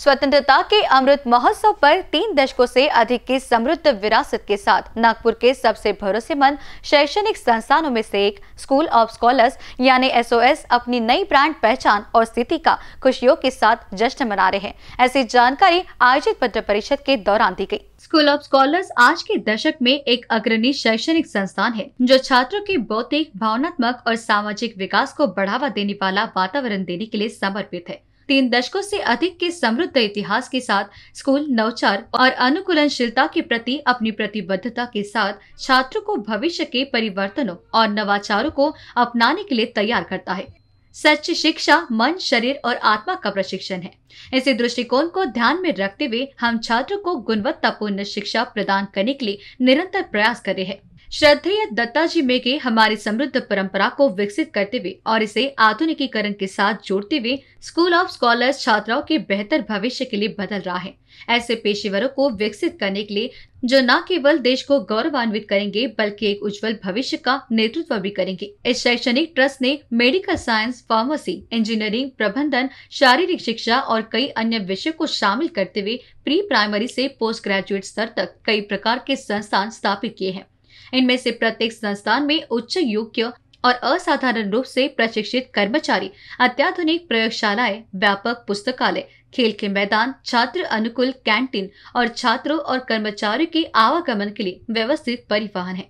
स्वतंत्रता के अमृत महोत्सव पर तीन दशकों से अधिक की समृद्ध विरासत के साथ नागपुर के सबसे भरोसेमंद शैक्षणिक संस्थानों में से एक स्कूल ऑफ़ स्कॉलर्स यानी एसओएस अपनी नई ब्रांड पहचान और स्थिति का खुशियों के साथ जश्न मना रहे हैं। ऐसी जानकारी आयोजित पत्र परिषद के दौरान दी गई। स्कूल ऑफ़ स्कॉलर्स आज के दशक में एक अग्रणी शैक्षणिक संस्थान है, जो छात्रों के बौद्धिक, भावनात्मक और सामाजिक विकास को बढ़ावा देने वाला वातावरण देने के लिए समर्पित है। तीन दशकों से अधिक के समृद्ध इतिहास के साथ स्कूल, नवचार और अनुकूलनशीलता के प्रति अपनी प्रतिबद्धता के साथ छात्रों को भविष्य के परिवर्तनों और नवाचारों को अपनाने के लिए तैयार करता है। सच्ची शिक्षा, मन, शरीर और आत्मा का प्रशिक्षण है। इसी दृष्टिकोण को ध्यान में रखते हुए हम छात्रों को गुणवत्तापूर्ण शिक्षा प्रदान करने के लिए निरंतर प्रयास कर रहे हैं। श्रद्धेय दत्ता जी मेघे हमारी समृद्ध परंपरा को विकसित करते हुए और इसे आधुनिकीकरण के साथ जोड़ते हुए स्कूल ऑफ़ स्कॉलर्स छात्राओं के बेहतर भविष्य के लिए बदल रहा है। ऐसे पेशेवरों को विकसित करने के लिए, जो न केवल देश को गौरवान्वित करेंगे, बल्कि एक उज्जवल भविष्य का नेतृत्व भी करेंगे। इस शैक्षणिक ट्रस्ट ने मेडिकल साइंस, फार्मेसी, इंजीनियरिंग, प्रबंधन, शारीरिक शिक्षा और कई अन्य विषयों को शामिल करते हुए प्री प्राइमरी से पोस्ट ग्रेजुएट स्तर तक कई प्रकार के संस्थान स्थापित किए हैं। इनमें से प्रत्येक संस्थान में उच्च योग्य और असाधारण रूप से प्रशिक्षित कर्मचारी, अत्याधुनिक प्रयोगशालाएँ, व्यापक पुस्तकालय, खेल के मैदान, छात्र अनुकूल कैंटीन और छात्रों और कर्मचारियों के आवागमन के लिए व्यवस्थित परिवहन है।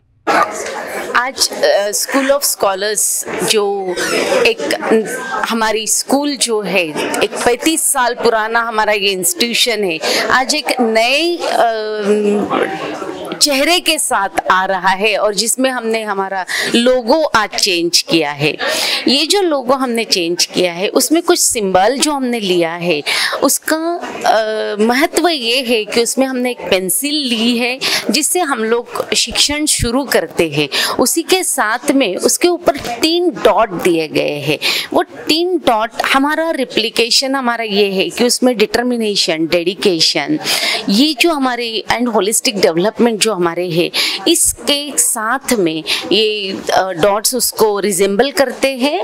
आज स्कूल ऑफ़ स्कॉलर्स जो एक, हमारी स्कूल जो है, एक पैंतीस साल पुराना हमारा ये इंस्टीट्यूशन है, आज एक नए चेहरे के साथ आ रहा है और जिसमें हमने हमारा लोगो आज चेंज किया है। ये जो लोगो हमने चेंज किया है, उसमें कुछ सिंबल जो हमने लिया है, उसका महत्व ये है कि उसमें हमने एक पेंसिल ली है, जिससे हम लोग शिक्षण शुरू करते हैं। उसी के साथ में उसके ऊपर तीन डॉट दिए गए हैं। वो तीन डॉट हमारा रिप्लिकेशन हमारा ये है कि उसमें डिटर्मिनेशन डेडिकेशन ये जो हमारे एंड होलिस्टिक डेवलपमेंट जो हमारे है, इसके साथ में ये डॉट्स उसको रिजेंबल करते हैं।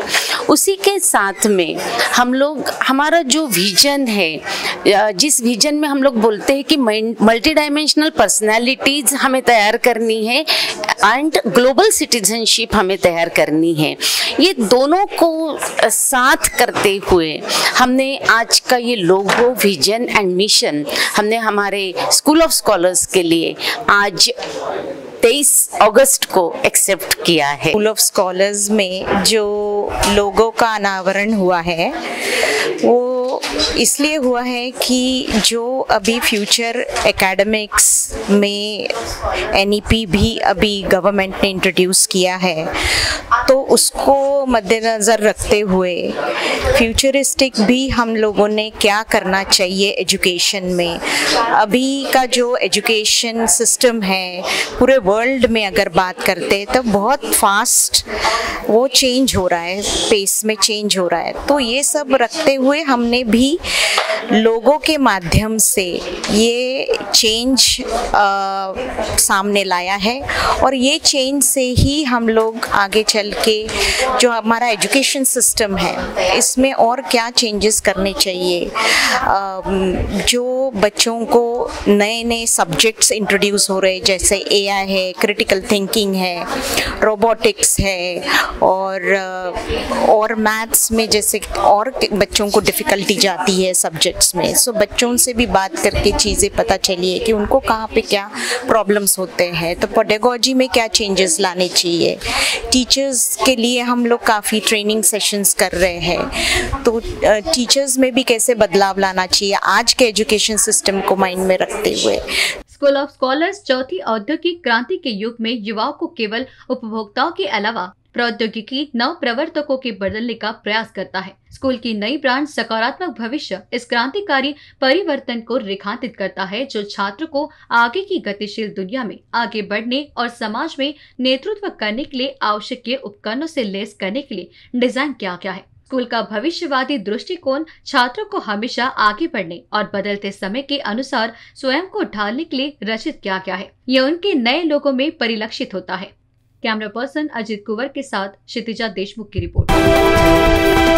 उसी के साथ में हम लोग, हमारा जो विजन है जिस विजन में हम लोग बोलते हैं कि मल्टी डायमेंशनल पर्सनैलिटीज हमें तैयार करनी है एंड ग्लोबल सिटीजनशिप हमें तैयार करनी है। ये दोनों को साथ करते हुए हमने आज का ये लोगो विजन एंड मिशन हमने हमारे स्कूल ऑफ़ स्कॉलर्स के लिए आज 23 अगस्त को एक्सेप्ट किया है। स्कूल ऑफ़ स्कॉलर्स में जो लोगों का अनावरण हुआ है, वो इसलिए हुआ है कि जो अभी फ्यूचर एकेडमिक्स में एनईपी भी अभी गवर्नमेंट ने इंट्रोड्यूस किया है तो उसको मद्देनज़र रखते हुए फ्यूचरिस्टिक भी हम लोगों ने क्या करना चाहिए एजुकेशन में? अभी का जो एजुकेशन सिस्टम है, पूरे वर्ल्ड में अगर बात करते हैं तो बहुत फास्ट वो चेंज हो रहा है पेस में चेंज हो रहा है। तो ये सब रखते हुए हमने भी लोगों के माध्यम से ये चेंज आ, सामने लाया है और ये चेंज से ही हम लोग आगे चल के जो हमारा एजुकेशन सिस्टम है इसमें और क्या चेंजेस करने चाहिए? आ, जो बच्चों को नए नए सब्जेक्ट्स इंट्रोड्यूस हो रहे जैसे एआई है क्रिटिकल थिंकिंग है रोबोटिक्स है और और मैथ्स में जैसे और बच्चों को डिफ़िकल्टी जाती है सब्जेक्ट्स में। सो so, बच्चों से भी बात करके चीज़ें पता चली है कि उनको कहाँ पे क्या प्रॉब्लम्स होते हैं। तो पोडेगोजी में क्या चेंजेस लाने चाहिए? टीचर्स के लिए हम लोग काफ़ी ट्रेनिंग सेशंस कर रहे हैं। तो टीचर्स में भी कैसे बदलाव लाना चाहिए? आज के एजुकेशन सिस्टम को माइंड में रखते हुए। स्कूल ऑफ़ स्कॉलर्स चौथी औद्योगिक क्रांति के युग में युवाओं को केवल उपभोक्ताओं के अलावा प्रौद्योगिकी नव प्रवर्तकों के बदलने का प्रयास करता है। स्कूल की नई ब्रांड सकारात्मक भविष्य इस क्रांतिकारी परिवर्तन को रेखांतित करता है, जो छात्र को आगे की गतिशील दुनिया में आगे बढ़ने और समाज में नेतृत्व करने के लिए आवश्यक उपकरणों से लेस करने के लिए डिज़ाइन किया गया है। स्कूल का भविष्यवादी दृष्टिकोण छात्रों को हमेशा आगे बढ़ने और बदलते समय के अनुसार स्वयं को ढालने के लिए रचित किया गया है। यह उनके नए लोगों में परिलक्षित होता है। कैमरा पर्सन अजित कुंवर के साथ क्षितिजा देशमुख की रिपोर्ट।